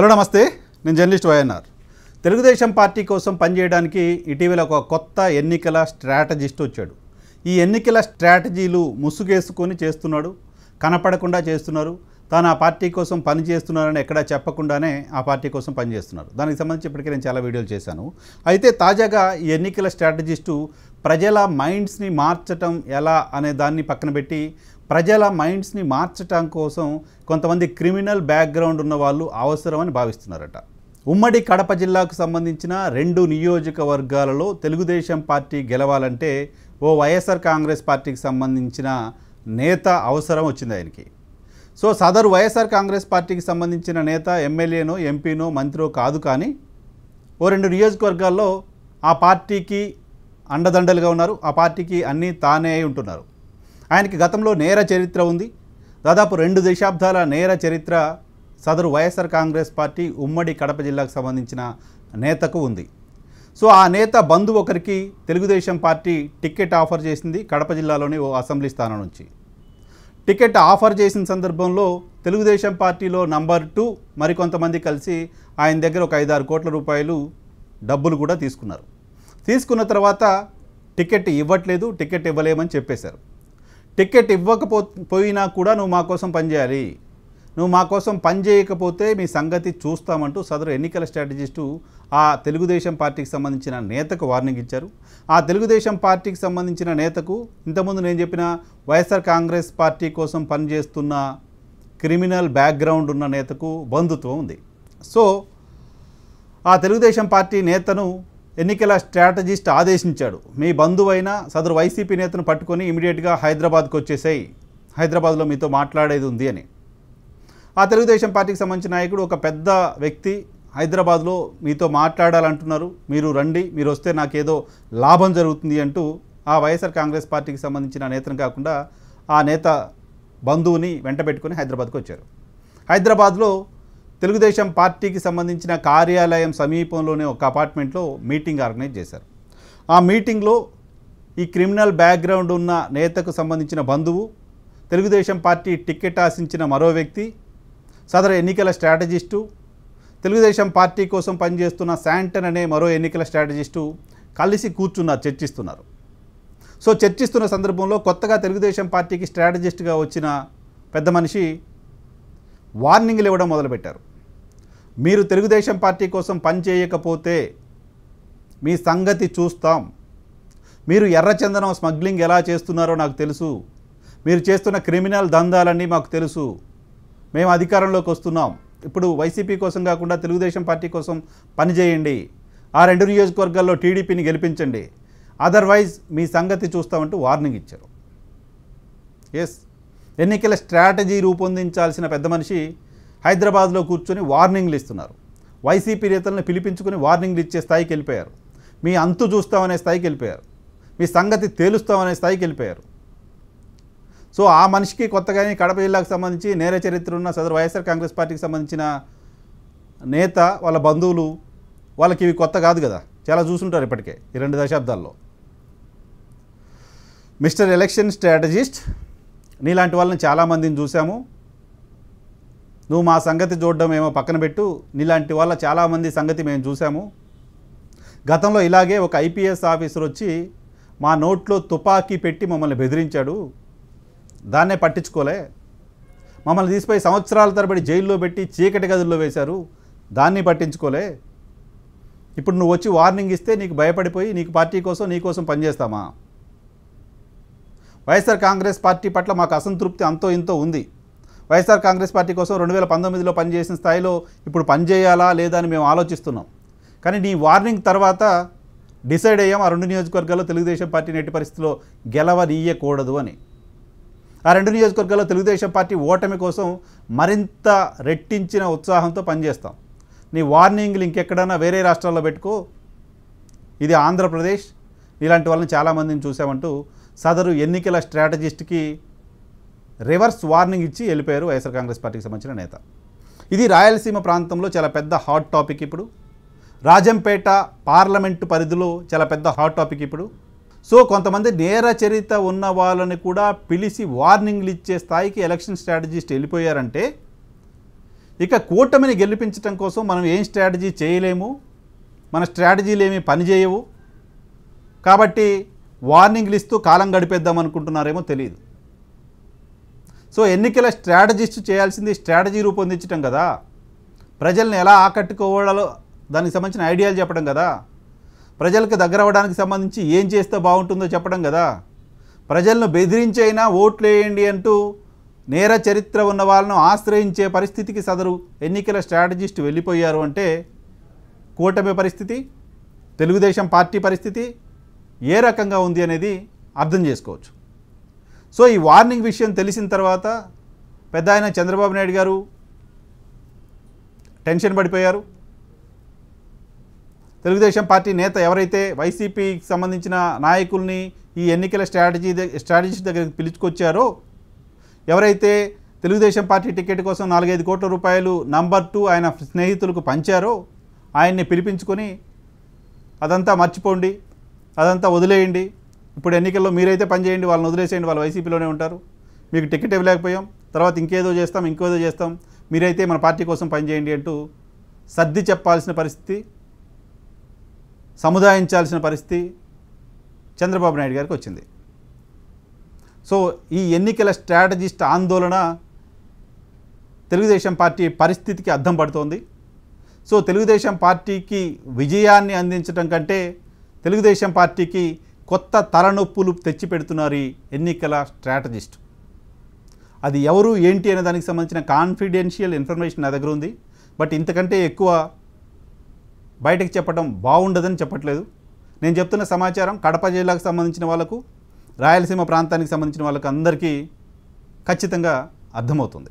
Hello నమస్తే. నేను journalist YNR. Telugu Desam party కోసం పనిచేయడానికి ఇటీవల ఒక కొత్త ఎన్నికల స్ట్రాటజిస్ట్ వచ్చాడు. ఈ ఎన్నికల స్ట్రాటజీలు ముసుగేసుకొని చేస్తున్నాడు కనపడకుండా చేస్తున్నారు. తాను ఆ పార్టీ కోసం పని చేస్తున్నారని ఎక్కడా చెప్పకుండానే ఆ పార్టీ కోసం పనిచేస్తున్నారు. దానికి సంబంధించి ఇప్పటికే నేను చాలా వీడియోలు చేశాను. అయితే తాజాగా ఈ ఎన్నికల స్ట్రాటజిస్టు ప్రజల మైండ్స్ని మార్చటం ఎలా అనే దాన్ని పక్కన పెట్టి ప్రజల మైండ్స్ని మార్చటం కోసం కొంతమంది క్రిమినల్ బ్యాక్గ్రౌండ్ ఉన్న వాళ్ళు అవసరమని భావిస్తున్నారట. ఉమ్మడి కడప జిల్లాకు సంబంధించిన రెండు నియోజకవర్గాలలో తెలుగుదేశం పార్టీ గెలవాలంటే ఓ వైఎస్ఆర్ కాంగ్రెస్ పార్టీకి సంబంధించిన నేత అవసరం వచ్చింది ఆయనకి. సో సదరు వైఎస్ఆర్ కాంగ్రెస్ పార్టీకి సంబంధించిన నేత ఎమ్మెల్యేనో ఎంపీనో మంత్రో కాదు కానీ ఓ రెండు నియోజకవర్గాల్లో ఆ పార్టీకి అండదండలుగా ఉన్నారు. ఆ పార్టీకి అన్నీ తానే అయి ఉంటున్నారు. ఆయనకి గతంలో నేర చరిత్ర ఉంది. దాదాపు రెండు దశాబ్దాల నేర చరిత్ర సదరు వైఎస్ఆర్ కాంగ్రెస్ పార్టీ ఉమ్మడి కడప జిల్లాకు సంబంధించిన నేతకు ఉంది. సో ఆ నేత బంధు ఒకరికి తెలుగుదేశం పార్టీ టికెట్ ఆఫర్ చేసింది కడప జిల్లాలోని ఓ అసెంబ్లీ స్థానం నుంచి. టికెట్ ఆఫర్ చేసిన సందర్భంలో తెలుగుదేశం పార్టీలో నంబర్ టూ మరికొంతమంది కలిసి ఆయన దగ్గర ఒక ఐదారు కోట్ల రూపాయలు డబ్బులు కూడా తీసుకున్నారు. తీసుకున్న తర్వాత టికెట్ ఇవ్వట్లేదు టికెట్ ఇవ్వలేమని చెప్పేశారు. టికెట్ ఇవ్వకపో పోయినా కూడా నువ్వు మా కోసం పనిచేయాలి నువ్వు మా కోసం పని చేయకపోతే మీ సంగతి చూస్తామంటూ సదరు ఎన్నికల స్ట్రాటజిస్టు ఆ తెలుగుదేశం పార్టీకి సంబంధించిన నేతకు వార్నింగ్ ఇచ్చారు. ఆ తెలుగుదేశం పార్టీకి సంబంధించిన నేతకు ఇంతకుముందు నేను చెప్పిన వైఎస్ఆర్ కాంగ్రెస్ పార్టీ కోసం పనిచేస్తున్న క్రిమినల్ బ్యాక్గ్రౌండ్ ఉన్న నేతకు బంధుత్వం ఉంది. సో ఆ తెలుగుదేశం పార్టీ నేతను ఎన్నికల స్ట్రాటజిస్ట్ ఆదేశించాడు. మీ బంధువైన సదరు వైసీపీ నేతను పట్టుకొని ఇమీడియట్గా హైదరాబాద్కు వచ్చేసాయి. హైదరాబాద్లో మీతో మాట్లాడేది ఉంది అని. ఆ తెలుగుదేశం పార్టీకి సంబంధించిన నాయకుడు ఒక పెద్ద వ్యక్తి హైదరాబాద్లో మీతో మాట్లాడాలంటున్నారు. మీరు రండి మీరు వస్తే నాకేదో లాభం జరుగుతుంది అంటూ ఆ వైఎస్ఆర్ కాంగ్రెస్ పార్టీకి సంబంధించిన నేతను కాకుండా ఆ నేత బంధువుని వెంట హైదరాబాద్కు వచ్చారు. హైదరాబాద్లో తెలుగుదేశం పార్టీకి సంబంధించిన కార్యాలయం సమీపంలోనే ఒక అపార్ట్మెంట్లో మీటింగ్ ఆర్గనైజ్ చేశారు. ఆ మీటింగ్లో ఈ క్రిమినల్ బ్యాక్గ్రౌండ్ ఉన్న నేతకు సంబంధించిన బంధువు తెలుగుదేశం పార్టీ టికెట్ ఆశించిన మరో వ్యక్తి సదరు ఎన్నికల స్ట్రాటజిస్టు తెలుగుదేశం పార్టీ కోసం పనిచేస్తున్న శాంటన్ అనే మరో ఎన్నికల స్ట్రాటజిస్టు కలిసి కూర్చున్నారు చర్చిస్తున్నారు. సో చర్చిస్తున్న సందర్భంలో కొత్తగా తెలుగుదేశం పార్టీకి స్ట్రాటజిస్ట్గా వచ్చిన పెద్ద మనిషి వార్నింగ్లు ఇవ్వడం మొదలుపెట్టారు. మీరు తెలుగుదేశం పార్టీ కోసం పని చేయకపోతే మీ సంగతి చూస్తాం. మీరు ఎర్రచందనం స్మగ్లింగ్ ఎలా చేస్తున్నారో నాకు తెలుసు. మీరు చేస్తున్న క్రిమినల్ దందాలన్నీ మాకు తెలుసు. మేము అధికారంలోకి వస్తున్నాం. ఇప్పుడు వైసీపీ కోసం కాకుండా తెలుగుదేశం పార్టీ కోసం పనిచేయండి ఆ రెండు నియోజకవర్గాల్లో టీడీపీని గెలిపించండి. అదర్వైజ్ మీ సంగతి చూస్తామంటూ వార్నింగ్ ఇచ్చారు. ఎస్ ఎన్నికల స్ట్రాటజీ రూపొందించాల్సిన పెద్ద మనిషి హైదరాబాద్లో కూర్చొని వార్నింగ్లు ఇస్తున్నారు. వైసీపీ నేతలను పిలిపించుకుని వార్నింగ్లు ఇచ్చే స్థాయికి వెళ్ళిపోయారు. మీ అంతు చూస్తామనే స్థాయికి వెళ్ళిపోయారు. మీ సంగతి తేలుస్తామనే స్థాయికి వెళ్ళిపోయారు. సో ఆ మనిషికి కొత్తగానే కడప జిల్లాకు సంబంధించి నేర చరిత్ర ఉన్న సదరు వైఎస్ఆర్ కాంగ్రెస్ పార్టీకి సంబంధించిన నేత వాళ్ళ బంధువులు వాళ్ళకి ఇవి కొత్త కాదు కదా. చాలా చూసుంటారు ఇప్పటికే ఈ రెండు దశాబ్దాల్లో. మిస్టర్ ఎలక్షన్ స్ట్రాటజిస్ట్ నీలాంటి వాళ్ళని చాలామందిని చూసాము నువ్వు మా సంగతి చూడడం ఏమో పక్కన పెట్టు. నీలాంటి వాళ్ళ చాలామంది సంగతి మేము చూసాము గతంలో ఇలాగే ఒక ఐపీఎస్ ఆఫీసర్ వచ్చి మా నోట్లో తుపాకీ పెట్టి మమ్మల్ని బెదిరించాడు. దాన్నే పట్టించుకోలే. మమ్మల్ని తీసిపోయి సంవత్సరాల తరబడి జైల్లో పెట్టి చీకటి గదుల్లో వేశారు. దాన్ని పట్టించుకోలే. ఇప్పుడు నువ్వు వచ్చి వార్నింగ్ ఇస్తే నీకు భయపడిపోయి నీకు పార్టీ కోసం నీ కోసం పనిచేస్తామా వైఎస్ఆర్ కాంగ్రెస్ పార్టీ పట్ల మాకు అసంతృప్తి అంతో ఇంతో ఉంది. వైఎస్ఆర్ కాంగ్రెస్ పార్టీ కోసం రెండు వేల పంతొమ్మిదిలో పనిచేసిన స్థాయిలో ఇప్పుడు పనిచేయాలా లేదా అని మేము ఆలోచిస్తున్నాం. కానీ నీ వార్నింగ్ తర్వాత డిసైడ్ అయ్యాం ఆ రెండు నియోజకవర్గాల్లో తెలుగుదేశం పార్టీ నెట్టి పరిస్థితిలో గెలవనీయకూడదు అని. ఆ రెండు నియోజకవర్గాల్లో తెలుగుదేశం పార్టీ ఓటమి కోసం మరింత రెట్టించిన ఉత్సాహంతో పనిచేస్తాం. నీ వార్నింగ్లు ఇంకెక్కడైనా వేరే రాష్ట్రాల్లో పెట్టుకో. ఇది ఆంధ్రప్రదేశ్. ఇలాంటి వాళ్ళని చాలామందిని చూసామంటూ సదరు ఎన్నికల స్ట్రాటజిస్ట్కి రివర్స్ వార్నింగ్ ఇచ్చి వెళ్ళిపోయారు వైఎస్ఆర్ కాంగ్రెస్ పార్టీకి సంబంధించిన నేత. ఇది రాయలసీమ ప్రాంతంలో చాలా పెద్ద హాట్ టాపిక్ ఇప్పుడు. రాజంపేట పార్లమెంటు పరిధిలో చాలా పెద్ద హాట్ టాపిక్ ఇప్పుడు. సో కొంతమంది నేర చరిత్ర ఉన్న వాళ్ళని కూడా పిలిచి వార్నింగ్లు ఇచ్చే స్థాయికి ఎలక్షన్ స్ట్రాటజిస్ట్ వెళ్ళిపోయారంటే ఇక కూటమిని గెలిపించడం కోసం మనం ఏం స్ట్రాటజీ చేయలేము మన స్ట్రాటజీలు ఏమీ పనిచేయవు కాబట్టి వార్నింగ్లు ఇస్తూ కాలం గడిపేద్దాం అనుకుంటున్నారేమో తెలియదు సో ఎన్నికల స్ట్రాటజిస్ట్ చేయాల్సింది స్ట్రాటజీ రూపొందించడం కదా. ప్రజల్ని ఎలా ఆకట్టుకోవాలో దానికి సంబంధించిన ఐడియాలు చెప్పడం కదా. ప్రజలకు దగ్గర అవ్వడానికి సంబంధించి ఏం చేస్తే బాగుంటుందో చెప్పడం కదా. ప్రజలను బెదిరించైనా ఓట్లు వేయండి అంటూ నేర చరిత్ర ఉన్న వాళ్ళను ఆశ్రయించే పరిస్థితికి సదరు ఎన్నికల స్ట్రాటజిస్ట్ వెళ్ళిపోయారు అంటే కూటమి పరిస్థితి తెలుగుదేశం పార్టీ పరిస్థితి ఏ రకంగా ఉంది అనేది అర్థం చేసుకోవచ్చు. సో ఈ వార్నింగ్ విషయం తెలిసిన తర్వాత పెద్ద ఆయన చంద్రబాబు నాయుడు గారు టెన్షన్ పడిపోయారు. తెలుగుదేశం పార్టీ నేత ఎవరైతే వైసీపీకి సంబంధించిన నాయకుల్ని ఈ ఎన్నికల స్ట్రాటజీ స్ట్రాటజీ దగ్గరికి పిలుచుకొచ్చారో ఎవరైతే తెలుగుదేశం పార్టీ టికెట్ కోసం నాలుగైదు కోట్ల రూపాయలు నంబర్ టూ ఆయన స్నేహితులకు పంచారో ఆయన్ని పిలిపించుకొని అదంతా మర్చిపోండి అదంతా వదిలేయండి. ఇప్పుడు ఎన్నికల్లో మీరైతే పనిచేయండి వాళ్ళని వదిలేసేయండి వాళ్ళు వైసీపీలోనే ఉంటారు. మీకు టికెట్ ఇవ్వలేకపోయాం. తర్వాత ఇంకేదో చేస్తాం ఇంకేదో చేస్తాం. మీరైతే మన పార్టీ కోసం పనిచేయండి అంటూ సర్ది చెప్పాల్సిన పరిస్థితి సముదాయించాల్సిన పరిస్థితి చంద్రబాబు నాయుడు గారికి వచ్చింది. సో ఈ ఎన్నికల స్ట్రాటజిస్ట్ ఆందోళన తెలుగుదేశం పార్టీ పరిస్థితికి అద్దం పడుతోంది. సో తెలుగుదేశం పార్టీకి విజయాన్ని అందించడం కంటే తెలుగుదేశం పార్టీకి కొత్త తలనొప్పులు తెచ్చిపెడుతున్నారు ఈ ఎన్నికల స్ట్రాటజిస్ట్. అది ఎవరు ఏంటి అనే దానికి సంబంధించిన కాన్ఫిడెన్షియల్ ఇన్ఫర్మేషన్ నా దగ్గర ఉంది. బట్ ఇంతకంటే ఎక్కువ బయటకు చెప్పడం బాగుండదని చెప్పట్లేదు. నేను చెప్తున్న సమాచారం కడప జిల్లాకు సంబంధించిన వాళ్ళకు రాయలసీమ ప్రాంతానికి సంబంధించిన వాళ్ళకు అందరికీ ఖచ్చితంగా అర్థమవుతుంది.